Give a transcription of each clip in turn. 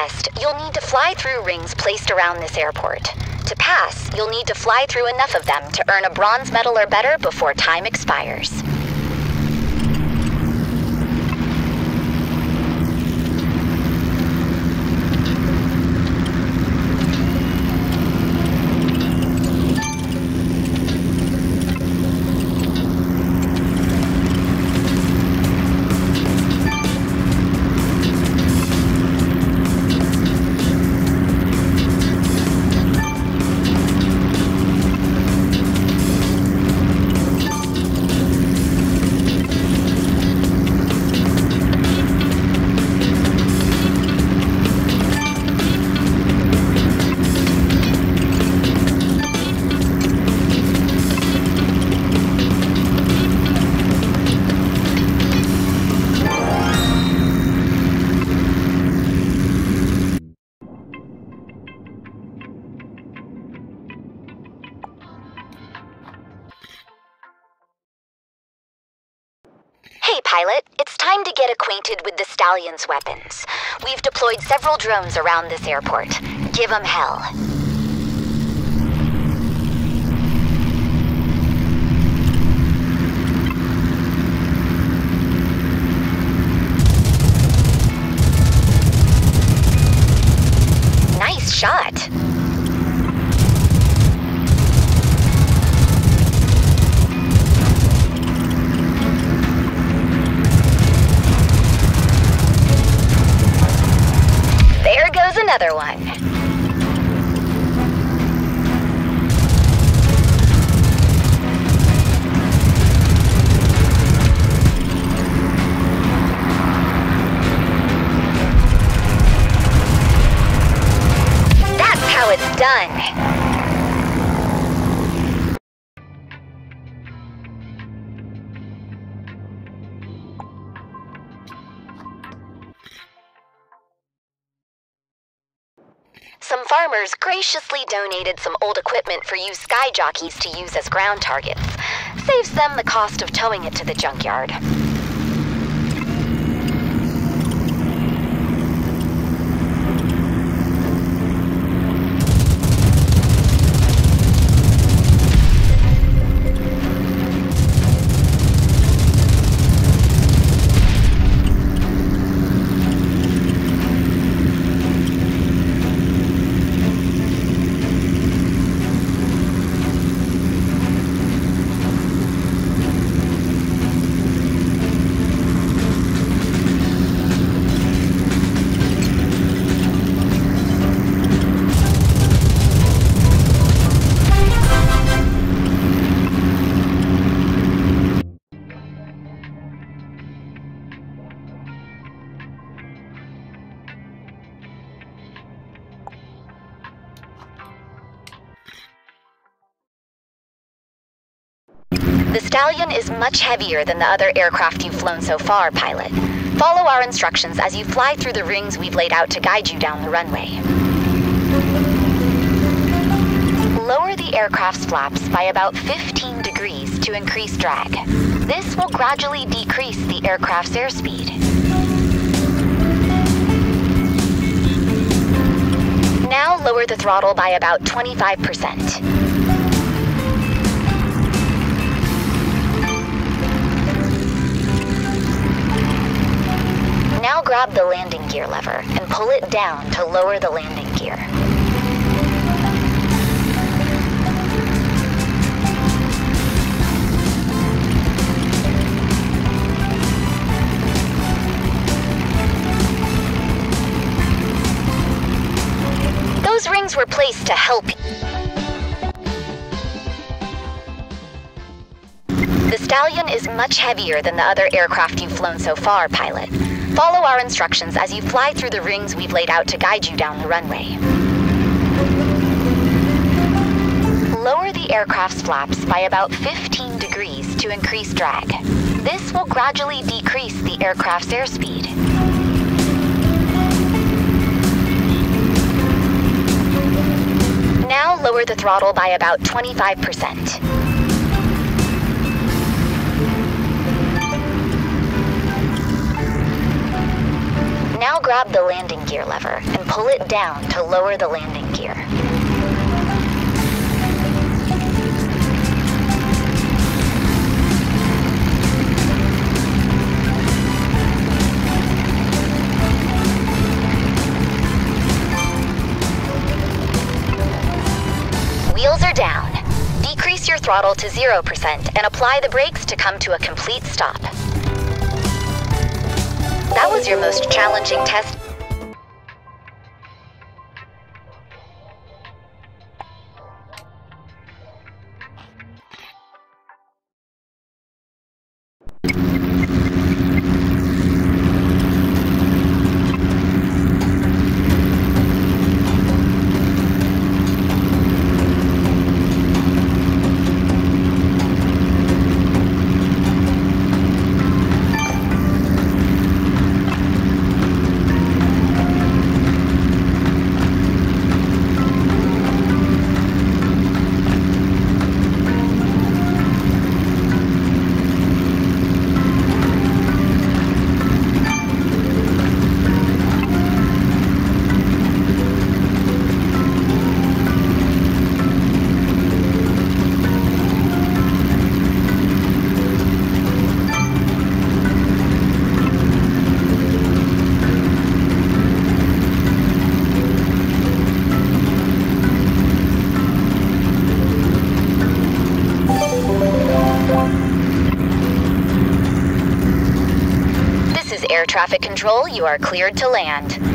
Test, you'll need to fly through rings placed around this airport. To pass, you'll need to fly through enough of them to earn a bronze medal or better before time expires. Pilot, it's time to get acquainted with the Stallion's weapons. We've deployed several drones around this airport. Give 'em hell. Done. Some farmers graciously donated some old equipment for you sky jockeys to use as ground targets. Saves them the cost of towing it to the junkyard. Stallion is much heavier than the other aircraft you've flown so far, pilot. Follow our instructions as you fly through the rings we've laid out to guide you down the runway. Lower the aircraft's flaps by about 15 degrees to increase drag. This will gradually decrease the aircraft's airspeed. Now lower the throttle by about 25%. Grab the landing gear lever and pull it down to lower the landing gear. Those rings were placed to help The Stallion is much heavier than the other aircraft you've flown so far, pilot. Follow our instructions as you fly through the rings we've laid out to guide you down the runway. Lower the aircraft's flaps by about 15 degrees to increase drag. This will gradually decrease the aircraft's airspeed. Now lower the throttle by about 25%. Now grab the landing gear lever and pull it down to lower the landing gear. Wheels are down. Decrease your throttle to 0% and apply the brakes to come to a complete stop. Your most challenging test. Air traffic control. You are cleared to land.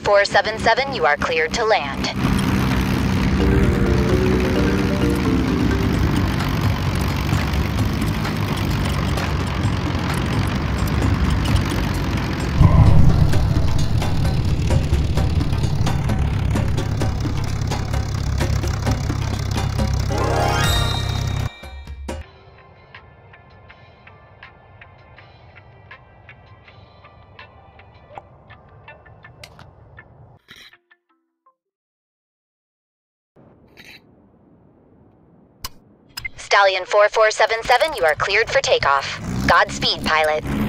4477, you are cleared to land. Stallion 4477, you are cleared for takeoff. Godspeed, pilot.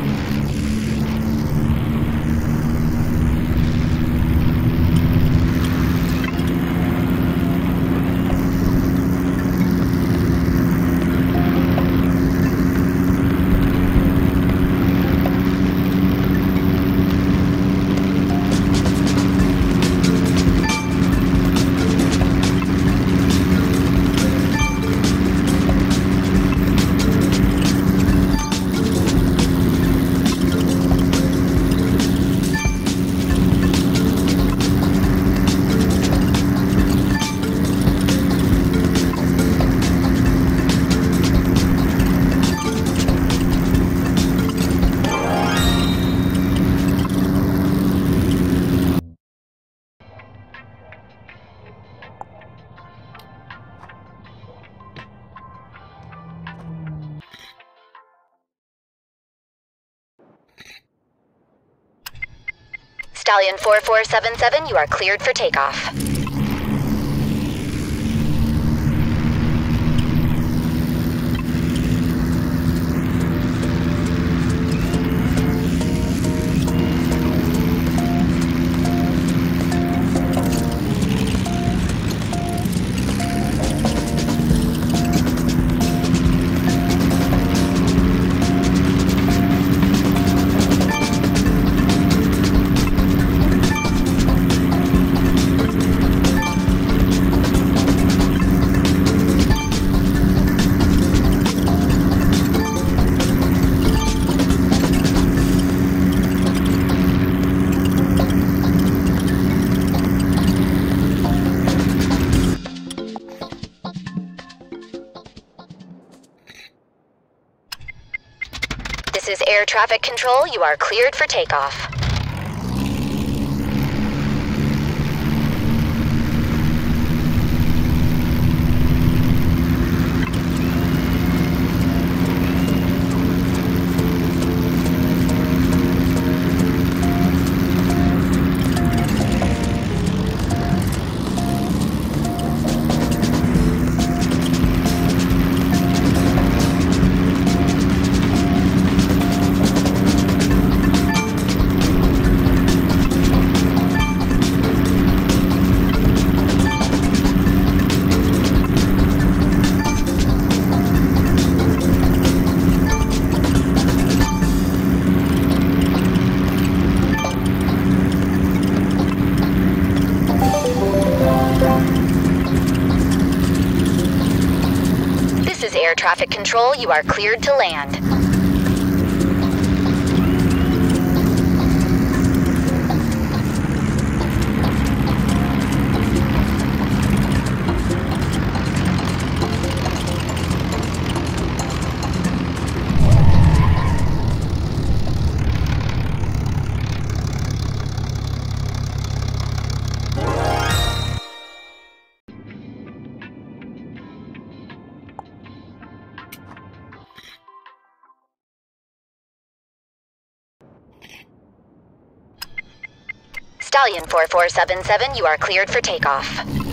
Stallion 4477, you are cleared for takeoff. Traffic control. You are cleared for takeoff. Control. You are cleared to land. Stallion 4477, you are cleared for takeoff.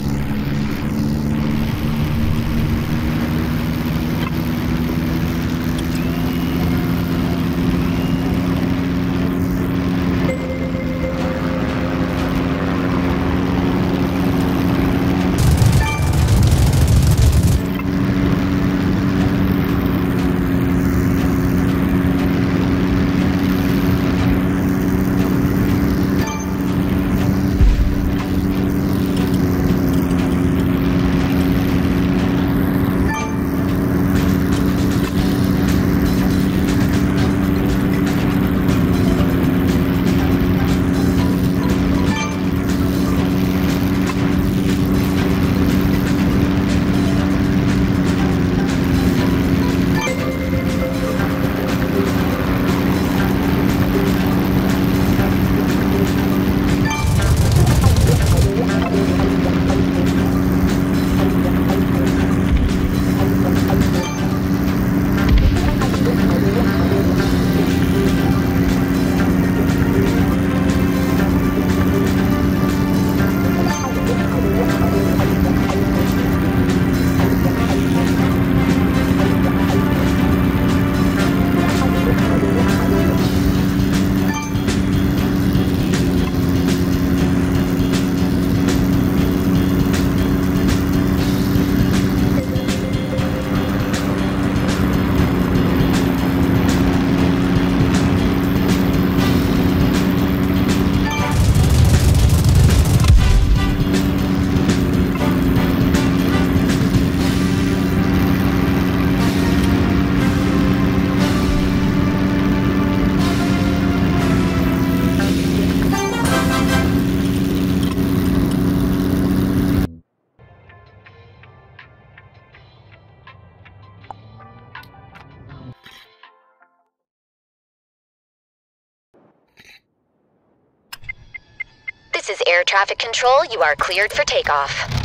This is air traffic control. You are cleared for takeoff.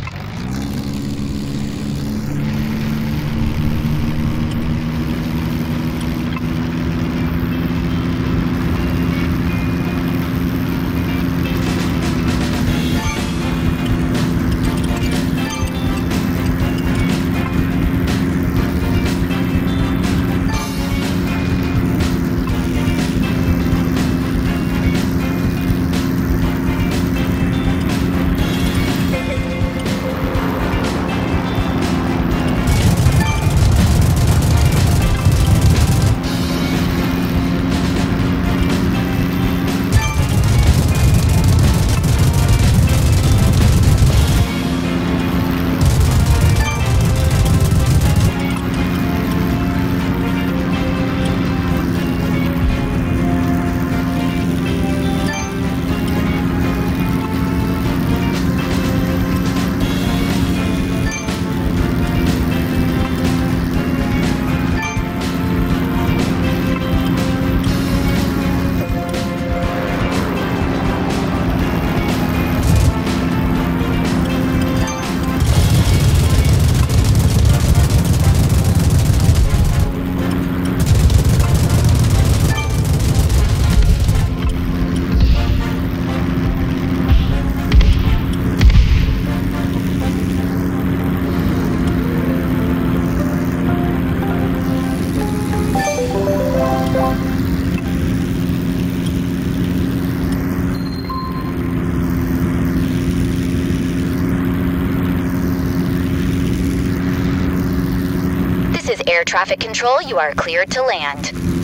Air traffic control. You are cleared to land.